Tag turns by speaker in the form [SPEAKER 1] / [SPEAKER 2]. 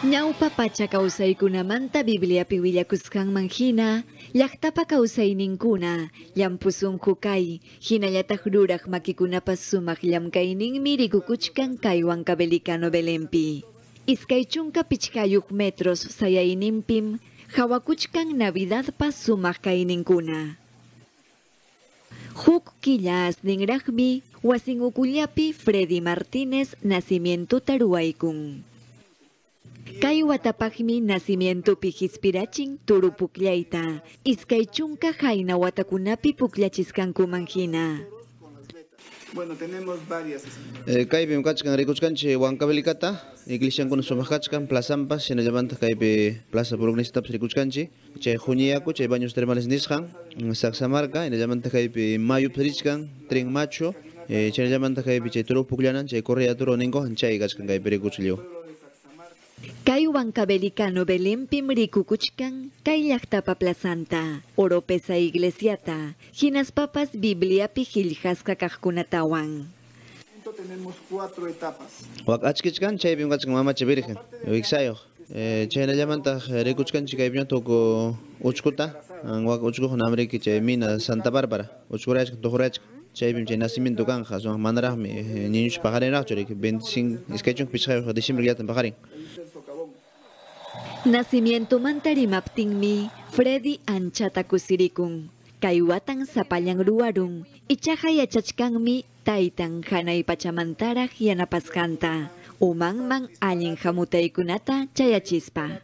[SPEAKER 1] Ñawpa pacha kawsaykunamanta Bibliapi willakusqanman hina, llaqtapa kawsayninkuna, llampusunqu kay, hinallataq ruraq makikunapas sumaq llamkayninmi rikukuchkan kay Huancabelicano Belenpi. Iskay chunka pichkayuq metros sayayninpim, hawakuchkan Navidadpa sumaq kayninkuna. Huk killas ninraqmi, wasin ukullapi Freddy Martínez nacimientuta ruwaykun. Kay watapaqmi nacimientopi hispirachin turupuklayta, iskay chunka hayna watakunapi puklachiskankuman hina.
[SPEAKER 2] Bueno, tenemos varias.
[SPEAKER 3] Eh, kaypi kachkan rikuchkanchi Huancabelicata, iglesiankuna sumaq kachkan, plazampas, shinallamanta kaypi plaza progresitapas rikuchkanchi, chay Juniaku, chay baños termales nisqan, Saxamarca, hinallamanta kaypi mayup richkan, tren macho, eh, chaynallamanta kaypi chay turu puklanan, chay correa turu ninkuhan, chay kaypi rikuchliw.
[SPEAKER 1] Kay Huancabelicano Belenpim rikukuchkan, kay llaqtapa plazanta, oropesa iglesiata, hinas papas Bibliapi hiljasqa kaqkunatawan.
[SPEAKER 2] Tenemos cuatro etapas.
[SPEAKER 3] Chaypi kachkan mamacha virgen, wiksayoq. Eh, chaynallamanta rikuchkanchi kaypi tuku uchkuta, wak uchkujon amriki chay mina Santa Bárbara, uchkurachkan, tujurachkan. chaypim chay nacimiento kanja son manaraqmi niños pajarinaqchu rik 25 iskaychun pichqayuq diciembre llatan pajarin
[SPEAKER 1] Nacimiento manta rimaptinmi Freddy anchata kusirikun. Kay watan sapallan ruwarun, ichaqa yachachkanmi taytan hanay pachamantaraq yanapasqanta. Umanman allin hamutaykunata chayachispa.